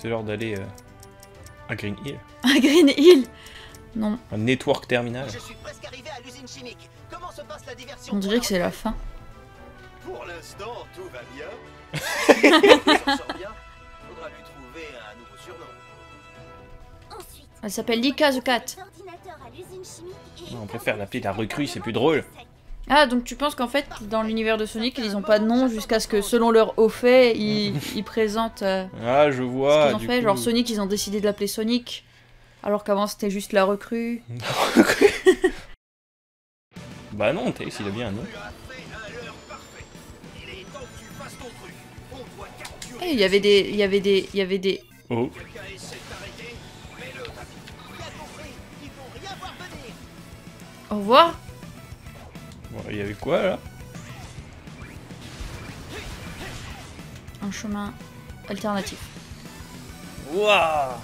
C'est l'heure d'aller euh, à Green Hill. À Green Hill Non, Un network terminal. Je suis presque arrivé à l'usine chimique. Comment se passe la diversion on dirait que c'est la fin. Pour l'instant, tout va bien. Il s'en sort bien. Faudra lui trouver un nouveau surnom. Ensuite, Elle s'appelle Lika the Cat. on préfère l'appeler la recrue, c'est plus drôle. Ah, donc tu penses qu'en fait, dans l'univers de Sonic, ils ont pas de nom jusqu'à ce que, selon leur haut fait, ils, ils présentent euh, Ah, je ce vois. qu'ils ont du fait. coup. Genre Sonic, ils ont décidé de l'appeler Sonic, alors qu'avant c'était juste la recrue. Bah non, Tails, il a bien un nom. Eh, il y avait des, il y avait des, il y avait des. Oh. Au revoir. Bon, il y avait quoi là Un chemin alternatif. Waouh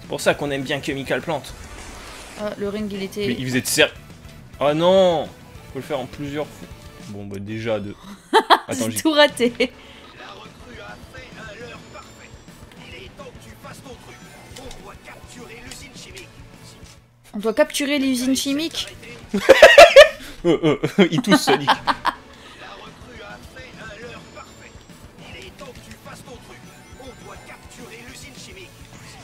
C'est pour ça qu'on aime bien Chemical Plant. Ah, le ring, il était. Mais il faisait de ser... Oh non Faut le faire en plusieurs fois. Bon, bah déjà deux. Attends, j'ai... tout raté. On doit capturer l'usine chimique. Euh, euh, il tousse Sonic.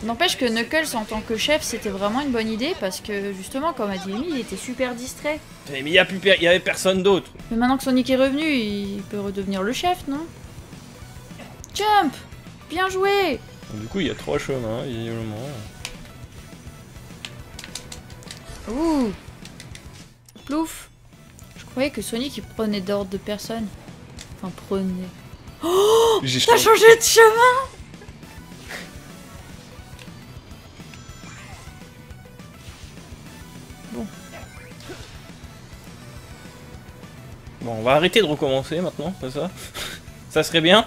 N'empêche que Knuckles en tant que chef, c'était vraiment une bonne idée parce que justement, comme a dit Amy, il était super distrait. Mais il y a plus per- avait personne d'autre. Mais maintenant que Sonic est revenu, il peut redevenir le chef, non? Jump Bien joué Du coup, il y a trois chemins, visiblement. Ouh Plouf Je croyais que Sonic il prenait d'ordre de personne. Enfin, prenait. J'ai T'as changé de chemin Bon, on va arrêter de recommencer maintenant, c'est ça? Ça serait bien.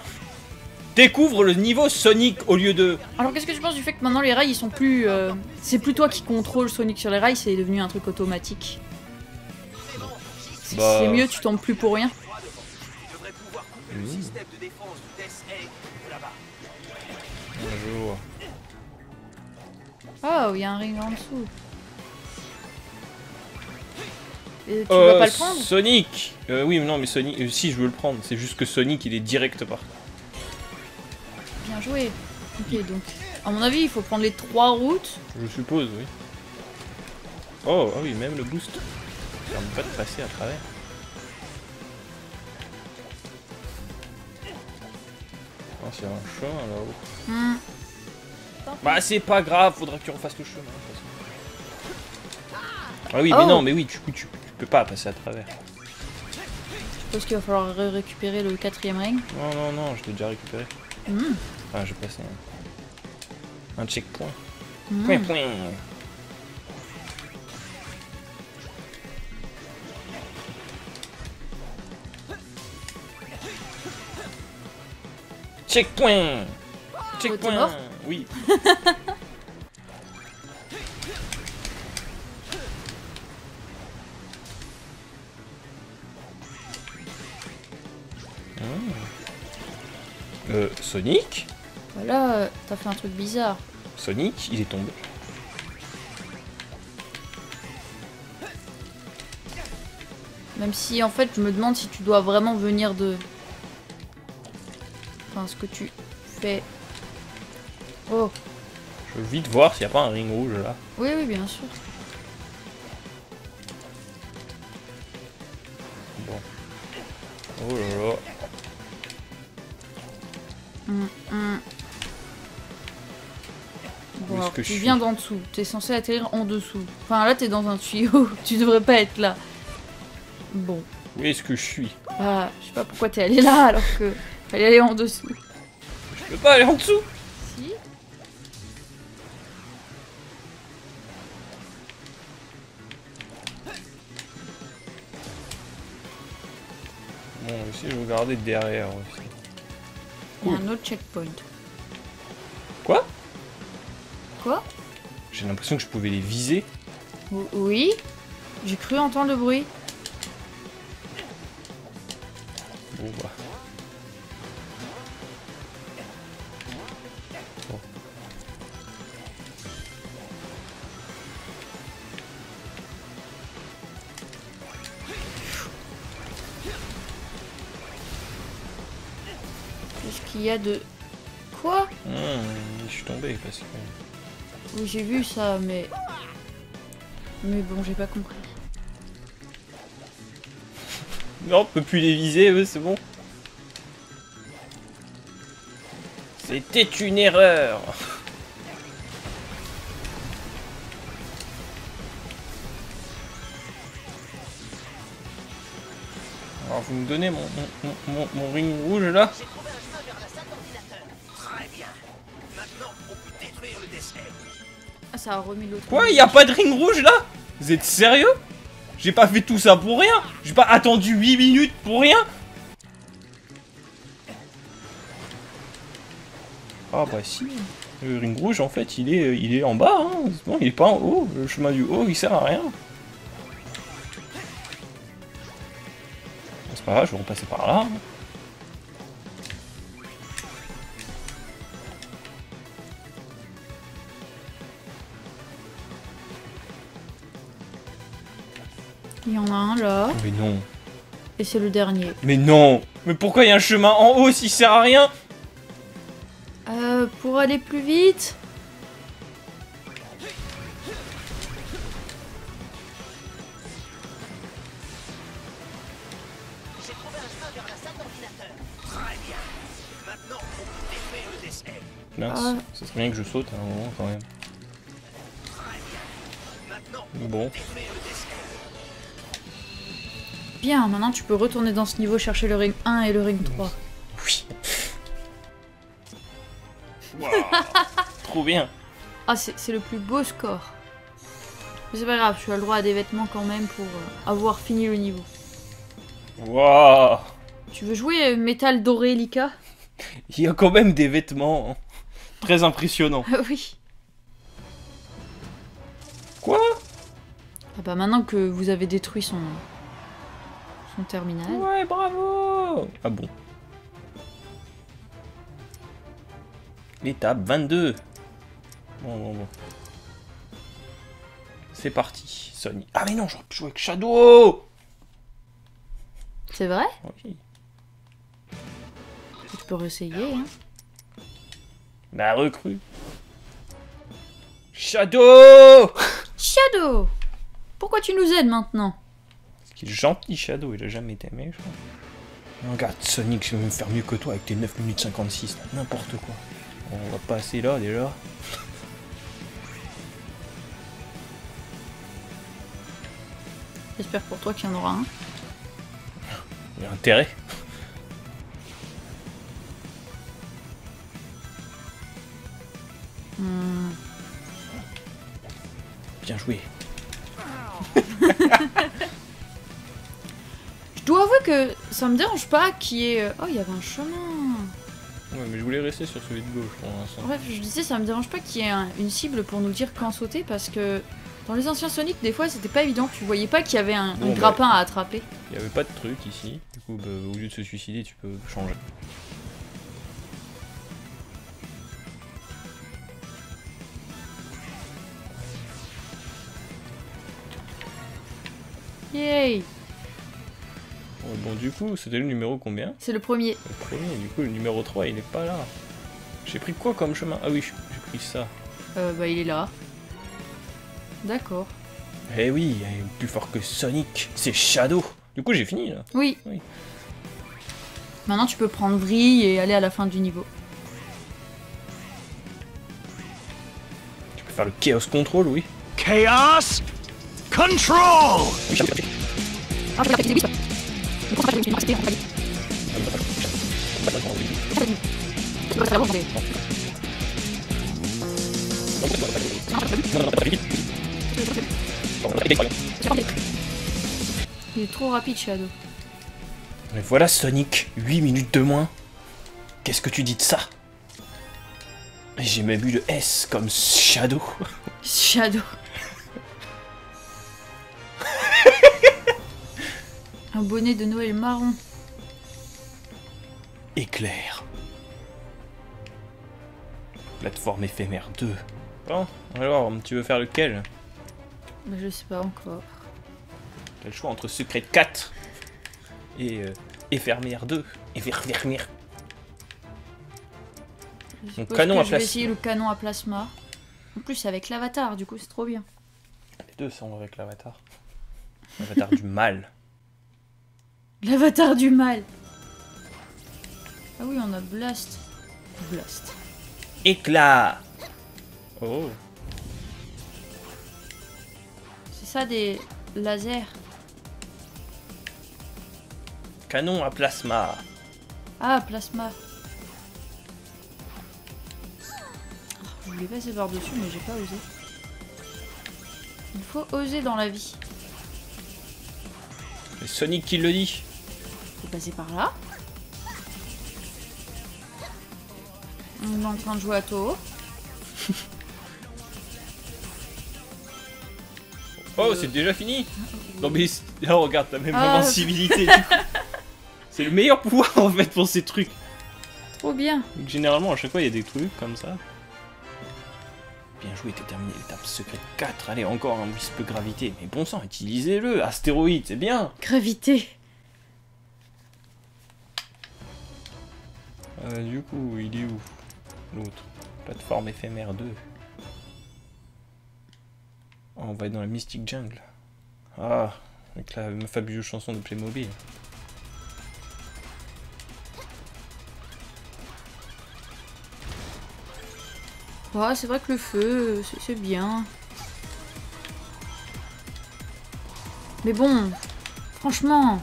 Découvre le niveau Sonic au lieu de... Alors qu'est-ce que tu penses du fait que maintenant les rails ils sont plus... euh, C'est plus toi qui contrôle Sonic sur les rails, c'est devenu un truc automatique? C'est Bah- c'est mieux, tu tombes plus pour rien. Mmh. Vois. Oh, il y a un ring en dessous. Et tu Euh, vas pas le prendre Sonic euh, Oui, mais non, mais Sonic... euh, si, je veux le prendre. C'est juste que Sonic, il est direct par... Bien joué. Ok, donc, à mon avis, il faut prendre les trois routes. Je suppose, oui. Oh, ah oui, même le boost. Ça permet pas de passer à travers. Ah, c'est un chemin là-haut. Hmm. Bah, c'est pas grave, faudra que tu refasses le chemin. de toute façon. Ah oui, mais Oh. non, mais oui, du coup, tu, tu peux pas passer à travers. Je pense qu'il va falloir ré- récupérer le quatrième ring. Non, non, non, je l'ai déjà récupéré. Hmm. Enfin, j'ai passé un, un checkpoint. Hmm. Point, point. Checkpoint Checkpoint Oui. Euh, Sonic Voilà, t'as fait un truc bizarre. Sonic, il est tombé. Même si, en fait, je me demande si tu dois vraiment venir de... Enfin, ce que tu fais... Oh, Je veux vite voir s'il n'y a pas un ring rouge là. oui, oui, bien sûr. Bon. Oh là là. Hum, hum. Bon, Où est-ce alors, que tu je suis viens d'en dessous. T'es censé atterrir en dessous. Enfin, là, t'es dans un tuyau. tu devrais pas être là. Bon. Où est-ce que je suis? Ah, je sais pas pourquoi t'es allé là alors que fallait aller en dessous. Je peux pas aller en dessous Si Bon, ici je vais regarder derrière aussi. Il y a un autre checkpoint. Quoi? Quoi? J'ai l'impression que je pouvais les viser. Oui J'ai cru entendre le bruit. Bon bah. Y a de... Quoi Hmm, je suis tombé parce que... Oui, j'ai vu ça, mais... Mais bon, j'ai pas compris. Non, on peut plus les viser, eux, c'est bon. C'était une erreur. Alors, vous me donnez mon, mon, mon- mon- mon ring rouge là? Ah, ça a remis l'autre. Quoi Y a pas de ring rouge là? Vous êtes sérieux? J'ai pas fait tout ça pour rien J'ai pas attendu 8 minutes pour rien Ah bah si. Le ring rouge en fait il est, il est en bas, hein. Non, il est pas en haut. Le chemin du haut il sert à rien. C'est pas grave, je vais repasser par là. hein. Il y en a un là, Mais non. et c'est le dernier. Mais non Mais pourquoi il y a un chemin en haut s'il sert à rien? Euh, pour aller plus vite. Mince, Ah. ça serait bien que je saute à un moment quand même. Très bien. Maintenant, on Bon. Bien, maintenant tu peux retourner dans ce niveau chercher le ring 1 et le ring 3. Oui. Trop bien. Ah, c'est le plus beau score. Mais c'est pas grave, tu as le droit à des vêtements quand même pour euh, avoir fini le niveau. Waouh. Tu veux jouer euh, métal doré Lika Il y a quand même des vêtements hein. très impressionnants. Oui. Quoi? Ah bah maintenant que vous avez détruit son son terminal. Ouais, bravo Ah bon Étape 22. Bon, bon, bon. C'est parti, Sony. Ah mais non, j'aurais pu jouer avec Shadow C'est vrai? Oui. Tu peux réessayer. Hein. La recrue. Shadow Shadow Pourquoi tu nous aides maintenant? Qu'il est gentil, Shadow, il a jamais été méchant. Regarde, Sonic, je vais me faire mieux que toi avec tes 9 minutes 56, là, n'importe quoi. On va passer là déjà. J'espère pour toi qu'il y en aura un. Il y a intérêt. Hmm. Bien joué. Je dois avouer que ça me dérange pas qu'il y ait... euh, Oh, il y avait un chemin Ouais, mais je voulais rester sur celui de gauche pour l'instant. Bref, je disais, ça me dérange pas qu'il y ait un- une cible pour nous dire quand sauter parce que dans les anciens Sonic, des fois, c'était pas évident. Tu voyais pas qu'il y avait un, Bon, un bah. grappin à attraper. Il n'y avait pas de truc ici. Du coup, bah, au lieu de se suicider, tu peux changer. Yay bon, du coup, c'était le numéro combien C'est le premier. Le premier, du coup, le numéro 3, il est pas là. J'ai pris quoi comme chemin? Ah oui, j'ai pris ça. Euh, bah, il est là. D'accord. Eh oui, il est plus fort que Sonic, c'est Shadow. Du coup, j'ai fini là. Oui. Oui. Maintenant, tu peux prendre vrille et aller à la fin du niveau. Tu peux faire le Chaos Control, oui. Chaos Control Il est trop rapide, Shadow. Et voilà Sonic, 8 minutes de moins. Qu'est-ce que tu dis de ça? J'ai même eu le S comme Shadow. Shadow. Un bonnet de Noël marron. Éclair. Plateforme éphémère 2. Bon, alors, tu veux faire lequel? Mais je sais pas encore. T'as le choix entre Secret 4 et euh, Éphémère 2. Éphémère. Suppose canon que à je vais essayer le canon à plasma. En plus, c'est avec l'avatar, du coup, c'est trop bien. Les deux sont avec l'avatar. L'avatar du mal. L'avatar du mal. Ah oui, on a Blast. Blast. Éclat Oh C'est ça des lasers. Canon à plasma. Ah, plasma. Je voulais passer par-dessus, mais j'ai pas osé. Il faut oser dans la vie. C'est Sonic qui le dit. Faut passer par là. On est en train de jouer à Toho. Oh, c'est déjà fini Non mais là regarde, t'as même Ah. c'est le meilleur pouvoir en fait pour ces trucs. Trop bien. Donc, généralement à chaque fois il y a des trucs comme ça. Bien joué, t'as terminé l'étape secrète 4. Allez, encore un wisp gravité. Mais bon sang, utilisez-le. Astéroïde, c'est bien. Gravité. Euh, du coup, il est où L'autre. Plateforme éphémère 2. Oh, on va être dans la Mystic Jungle. Ah, avec la fabuleuse chanson de Playmobil. Ouais, c'est vrai que le feu, c'est- c'est bien. Mais bon, franchement,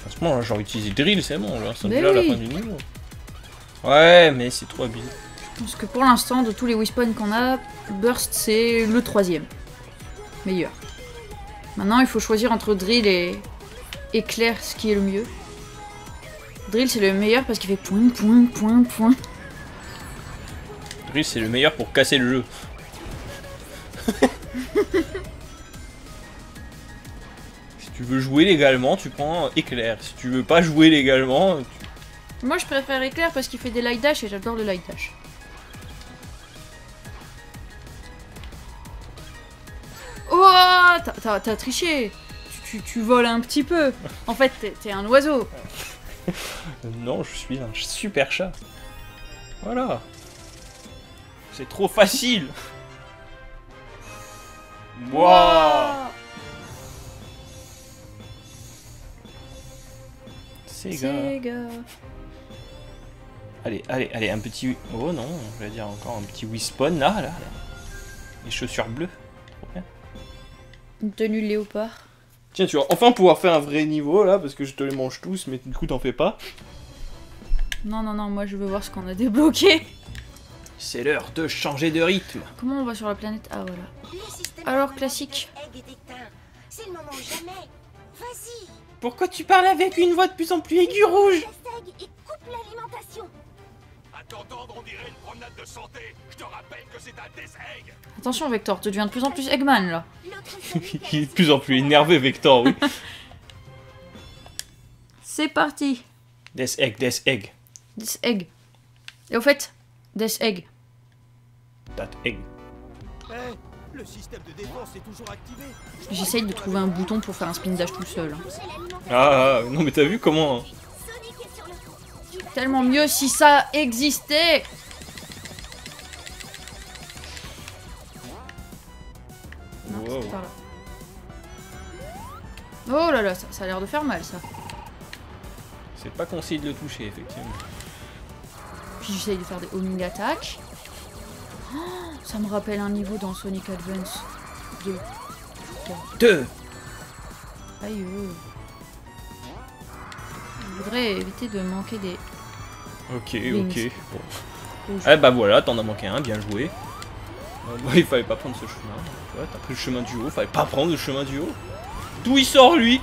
Franchement, là, j'aurais utilisé Drill, c'est bon, là, c'est Mais déjà la fin du niveau. Ouais, mais c'est trop abusé. parce que pour l'instant, de tous les Wispon qu'on a, Burst c'est le troisième. Meilleur. Maintenant, il faut choisir entre Drill et Éclair, ce qui est le mieux. Drill c'est le meilleur parce qu'il fait point, point, point, point. Drill, c'est le meilleur pour casser le jeu. si tu veux jouer légalement, tu prends Éclair. Si tu veux pas jouer légalement, tu- Moi, je préfère Éclair parce qu'il fait des light dash et j'adore le light dash. Oh, t'as- triché. Tu, tu- tu voles un petit peu. En fait, t'es- t'es un oiseau. Non, je suis un super chat. Voilà. C'est trop facile. Waouh Sega. Sega. Allez, allez, allez, un petit... Oh non, je vais dire encore un petit Wispon là, là, là. Les chaussures bleues. Trop bien. Une tenue léopard. Tiens, tu vas enfin pouvoir faire un vrai niveau là, parce que je te les mange tous, mais du coup t'en fais pas. Non, non, non, moi je veux voir ce qu'on a débloqué. C'est l'heure de changer de rythme. Comment on va sur la planète? Ah, voilà. Alors, classique. Egg est éteint. C'est le moment ou jamais. Vas-y, Pourquoi tu parles avec une voix de plus en plus aiguë rouge? Promenade de santé. Je te rappelle que c'est un Death Egg. Attention, Vector, tu deviens de plus en plus Eggman là. Il est de plus en plus énervé, Vector, oui. C'est parti. Death Egg, Death Egg. This egg. Et au fait, Death Egg. That Egg. Eh, le système de défense est toujours activé. J'essaye de trouver un bouton pour faire un spin dash tout seul. Ah, ah, non mais t'as vu comment... hein Tellement mieux si ça existait Wow. c'est par là. Oh là là, ça, ça a l'air de faire mal ça. C'est pas conseillé de le toucher, effectivement. Puis j'essaye de faire des homing attack. Oh, ça me rappelle un niveau dans Sonic Advance 2. Deux Aïe. euh. Je voudrais éviter de manquer des. Ok, ok. Bon. Eh bah voilà, t'en as manqué un, bien joué. Euh, bon, il fallait pas prendre ce chemin. Tu vois, t'as pris le chemin du haut, fallait pas prendre le chemin du haut. D'où il sort lui?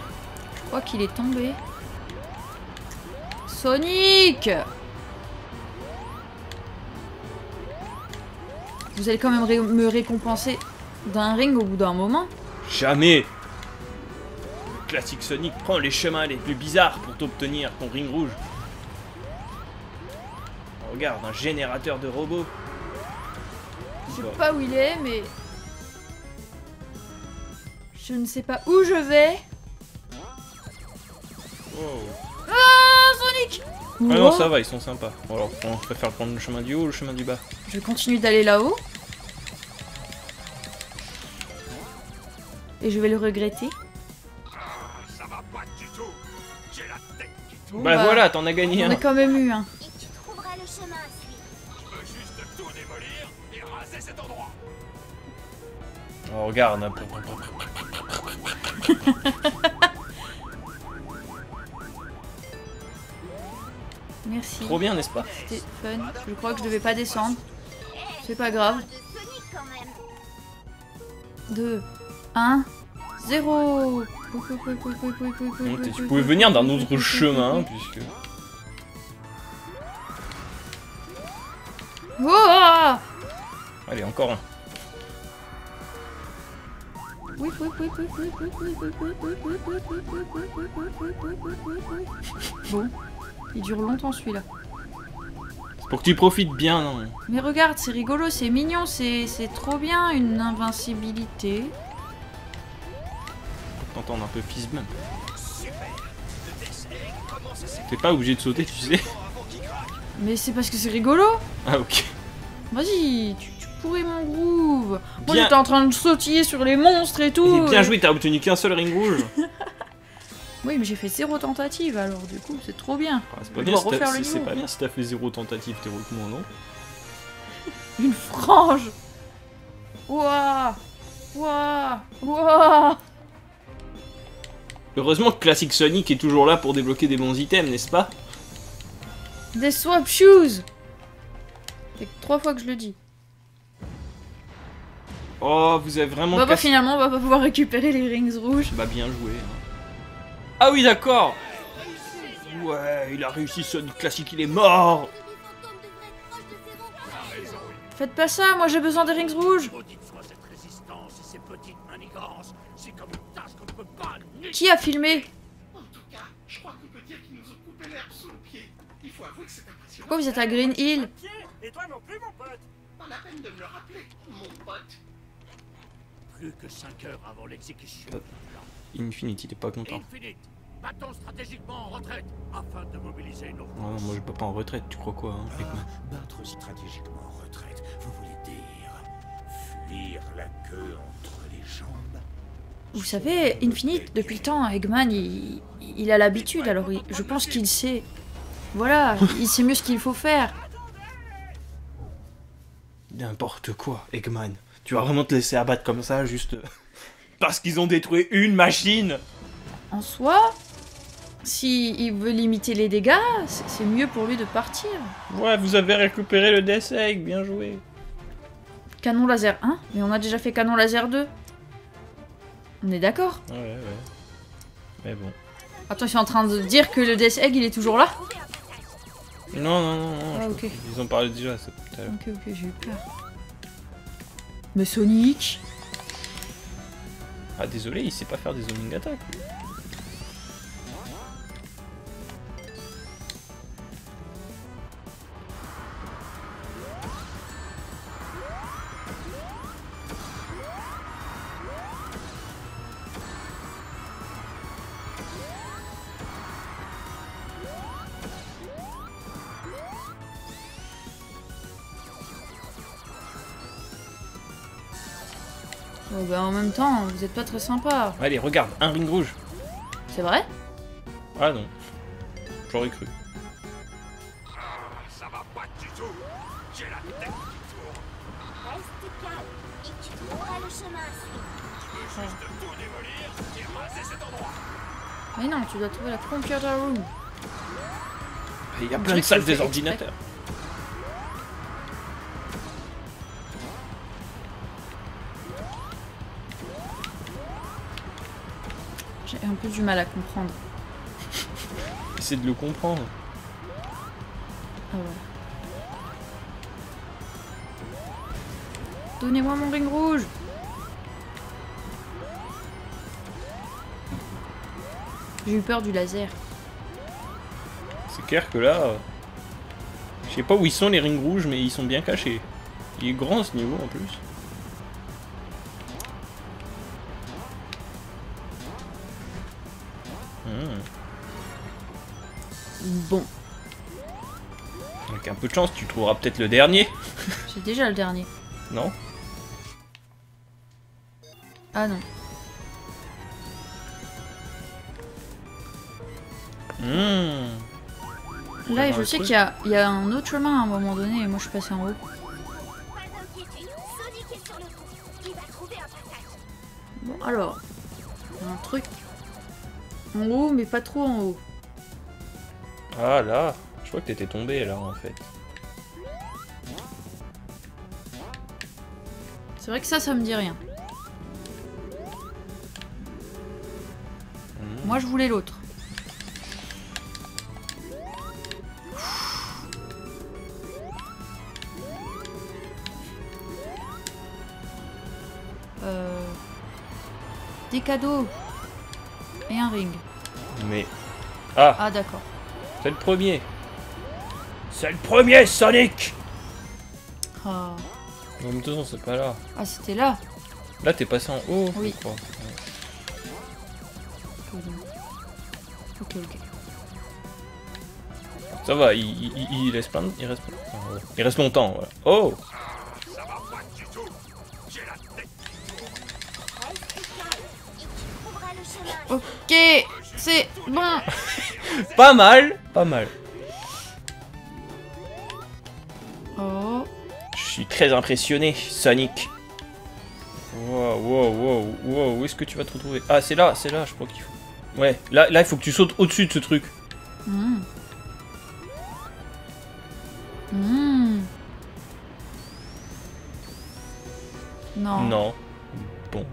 Je crois qu'il est tombé. Sonic Vous allez quand même ré- me récompenser d'un ring au bout d'un moment Jamais Le classique Sonic prend les chemins les plus bizarres pour t'obtenir ton ring rouge. Regarde, un générateur de robots. Je sais pas où il est, mais... Je ne sais pas où je vais. Wow. Ah, Sonic Ah non, ça va, ils sont sympas. Bon, alors, on préfère prendre le chemin du haut ou le chemin du bas? Je continue d'aller là-haut. Et je vais le regretter. Ça va pas du tout. J'ai la tête qui tourne. Bon, Bah, voilà, t'en as gagné On un. a quand même eu un. Regarde. un peu. Merci. Trop bien, n'est-ce pas C'était fun. Je crois que je devais pas descendre. C'est pas grave. De Sonic quand même. 2, 1, 0. Bon, t'es- Tu pouvais venir d'un autre chemin, puisque... Oh Allez, encore un. Bon, il dure longtemps celui-là. C'est pour que tu profites bien, non Mais regarde, c'est rigolo, c'est mignon, c'est c'est trop bien une invincibilité. Pour t'entendre un peu s'écouter T'es pas obligé de sauter, tu sais. Mais c'est parce que c'est rigolo. Ah, ok. Vas-y, tu, pourris mon groove. Moi Bien. j'étais en train de sautiller sur les monstres et tout. Et bien joué, t'as obtenu qu'un seul ring rouge. Oui, mais j'ai fait zéro tentative alors du coup c'est trop bien. Ah, c'est pas, bien si t'as- refaire le c'est- c'est niveau. pas bien si t'as fait zéro tentative théoriquement, non Une frange Ouah Ouah Ouah Heureusement que Classic Sonic est toujours là pour débloquer des bons items, n'est-ce pas? Des swap shoes C'est que trois fois que je le dis. Oh, vous avez vraiment Bah, bah finalement on va pas pouvoir récupérer les rings rouges. Bah bien joué. hein. Ah oui, d'accord Ouais, il a réussi Sonic Classic, il est mort Faites pas ça, moi j'ai besoin des rings rouges. Qui a filmé? En tout cas, je crois qu'on peut dire qu'ils nous ont coupé l'herbe sous le pied. Il faut avouer que c'est impressionnant. Pourquoi vous êtes à Green Hill? Et toi non plus, mon pote. Pas la peine de me le rappeler, mon pote. Plus que 5 heures avant l'exécution. Hop. Infinity, t'es pas content. Infinite. Battons stratégiquement en retraite afin de mobiliser nos Oh non, moi je peux pas en retraite, tu crois quoi, hein Eggman Battre stratégiquement en retraite, vous voulez dire fuir la queue entre les jambes? Vous savez, Infinite, depuis le temps, Eggman, il, il a l'habitude, alors il- je pense qu'il sait. Voilà, il sait mieux ce qu'il faut faire. N'importe quoi, Eggman. Tu vas vraiment te laisser abattre comme ça, juste... Parce qu'ils ont détruit une machine En soi, si il veut limiter les dégâts, c'est c'est mieux pour lui de partir. Ouais, vous avez récupéré le Death Egg, bien joué. Canon laser 1, mais on a déjà fait canon laser 2. On est d'accord Ouais, ouais. Mais bon. Attends, je suis en train de dire que le Death Egg, il est toujours là Non, non, non, non. Ah, je- ok. Ils en parlaient déjà, ça, tout à l'heure. Ok, ok, j'ai eu peur. Mais Sonic Ah, désolé, il sait pas faire des zoning attack. Bah, En même temps, vous êtes pas très sympa. Allez, regarde, un ring rouge. C'est vrai? Ah non. J'aurais cru. Ça va pas du tout. J'ai la tête qui tourne. Reste calme. Et tu trouveras le chemin à suivre. Je veux juste tout démolir et raser cet endroit. Mais non, tu dois trouver la computer room. Il y a plein de salles des ordinateurs. Peu du mal à comprendre. Essaie de le comprendre. Ah. Donnez-moi mon ring rouge J'ai eu peur du laser. C'est clair que là. euh, Je sais pas où ils sont les rings rouges, mais ils sont bien cachés. Il est grand ce niveau en plus. Avec un peu de chance, tu trouveras peut-être le dernier. J'ai déjà le dernier. Non Ah non. Hmm. Là, je sais qu'il y y a un autre chemin à un moment donné et moi je suis passé en haut. Bon, alors. un truc. En haut, mais pas trop en haut. Ah là, je crois que t'étais tombé là en fait. C'est vrai que ça, ça me dit rien. Hmm. Moi, je voulais l'autre. Euh... Des cadeaux. Et un ring. Mais. Ah, Ah, d'accord. c'est le premier. C'est le premier Sonic Ah, En même temps, c'est pas là. Ah, c'était là. Là, t'es passé en haut, Oui. je crois. Ok, ok. ok. Ça va, il, il, il- il reste plein de... Il reste, ah, ouais. il reste longtemps, voilà. Oh. Ok, c'est bon. Pas mal Pas mal. Suis très impressionné, Sonic. Wow, wow, wow, wow, où est-ce que tu vas te retrouver? Ah, c'est là, c'est là, je crois qu'il faut. Ouais, là, là, il faut que tu sautes au-dessus de ce truc. Hmm. Hmm. Non. Non. Bon,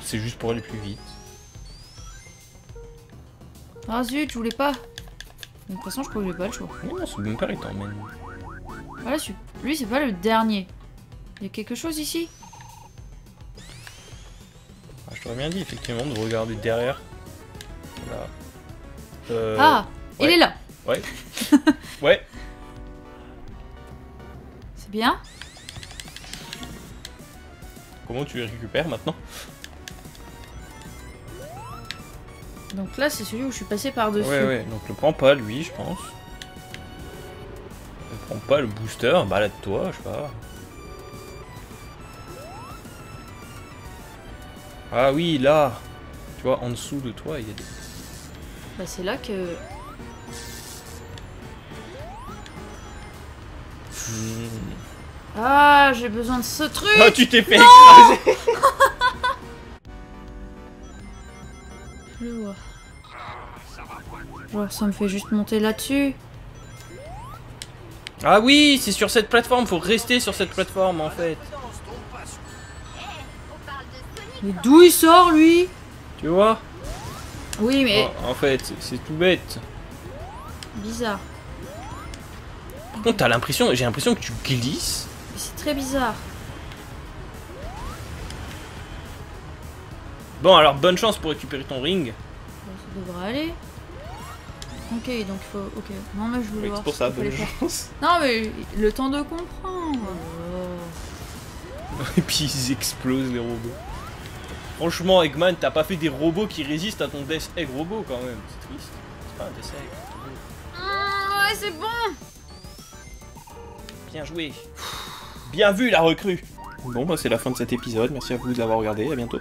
c'est juste pour aller plus vite. Ah zut, je voulais pas. De toute façon, je j'ai pas le choix. Non, c'est mon père, il t'emmène. Voilà, celui- lui, c'est pas le dernier. Il y a quelque chose ici Ah, je t'aurais bien dit, effectivement, de regarder derrière. Euh, Ah Il est là Ouais. ouais. C'est bien Comment tu les récupères maintenant Donc là, c'est celui où je suis passé par-dessus. Ouais, ouais, donc ne prends pas lui, je pense. Prends pas le booster, balade-toi, je sais pas. Ah oui, là Tu vois, en dessous de toi, il y a des... Bah, c'est là que... Ah, j'ai besoin de ce truc Ah, tu t'es fait écraser Je vois. Ouais, ça me fait juste monter là-dessus. Ah oui, c'est sur cette plateforme, faut rester sur cette plateforme en fait. Mais d'où il sort, lui? Tu vois? Oui, mais... En- En fait, c'est- tout bête. Bizarre. Par contre, t'as l'impression, j'ai l'impression que tu glisses. Mais c'est très bizarre. Bon, alors bonne chance pour récupérer ton ring. Ça devrait aller. Ok, donc il faut... Ok. Non, mais je voulais Oui, voir c'est pour ça, bonne chance. Non, mais le temps de comprendre. Et puis ils explosent les robots. Franchement, Eggman, t'as pas fait des robots qui résistent à ton Death Egg robot quand même. C'est triste. C'est pas un Death Egg. Ah, ouais, c'est bon Bien joué. Bien vu la recrue. Bon, bah c'est la fin de cet épisode. Merci à vous d'avoir regardé. À bientôt.